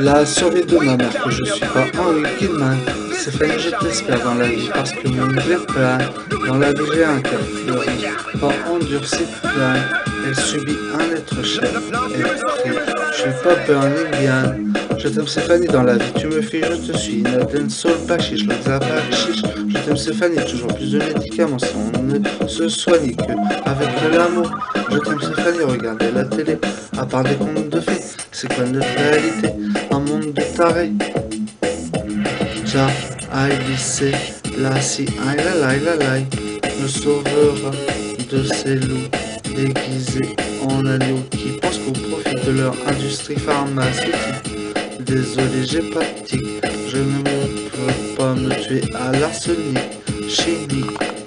La survie de ma mère, que je suis pas Henri Kidman. Stéphanie, je t'espère dans la vie parce que mon verre plein. Dans la vie, j'ai un cœur fleuri, pas endurci plein. Elle subit un être cher, être Je suis pas ni bien. Je t'aime Stéphanie dans la vie, tu me fuis, je te suis. Naden sol pas chiche, le. Je t'aime Stéphanie, toujours plus de médicaments si on ne se soigne que avec l'amour. Je t'aime Stéphanie, regardez la télé, à part des contes de fées, c'est quoi notre réalité? Tarés. Ja, aïe, lycée, la si, aïe, la, la, la, me sauvera de ces loups déguisés en agneaux qui pensent qu'on profite de leur industrie pharmaceutique. Désolé, j'ai pas de tic, je ne peux pas me tuer à l'arsenic chimique.